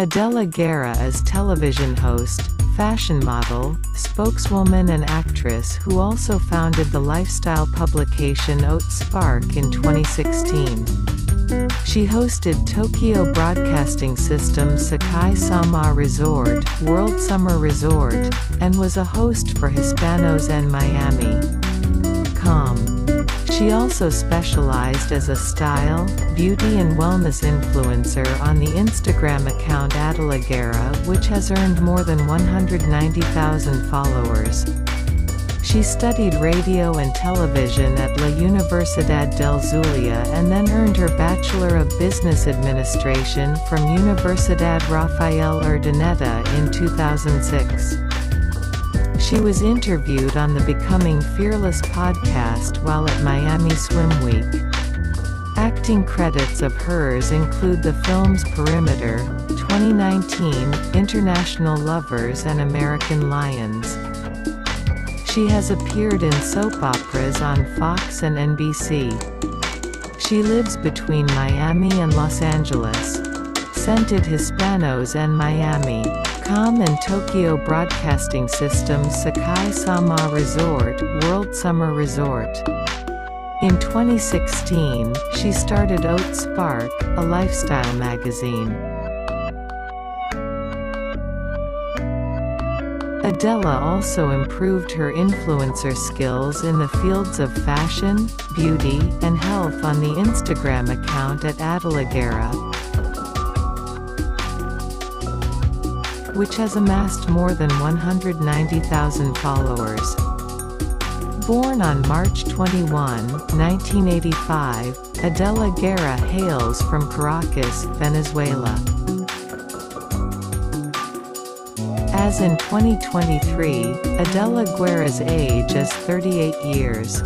Adela Guerra is television host, fashion model, spokeswoman and actress who also founded the lifestyle publication Haute Spark in 2016. She hosted Tokyo Broadcasting System Sekai Sama Resort, World Summer Resort, and was a host for Hispanos en Miami. Com. She also specialized as a style, beauty and wellness influencer on the Instagram account Adela Guerra which has earned more than 190,000 followers. She studied radio and television at La Universidad del Zulia and then earned her Bachelor of Business Administration from Universidad Rafael Urdaneta in 2006. She was interviewed on the Becoming Fearless podcast while at Miami Swim Week. Acting credits of hers include the films Perimeter, 2019, International Lovers and American Lions. She has appeared in soap operas on Fox and NBC. She lives between Miami and Los Angeles. Scented Hispanos en Miami. Com and Tokyo Broadcasting System Sekai Sama Resort, World Summer Resort. In 2016, she started Haute Spark, a lifestyle magazine. Adela also improved her influencer skills in the fields of fashion, beauty, and health on the Instagram account at Adela which has amassed more than 190,000 followers. Born on March 21, 1985, Adela Guerra hails from Caracas, Venezuela. As in 2023, Adela Guerra's age is 38 years.